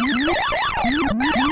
you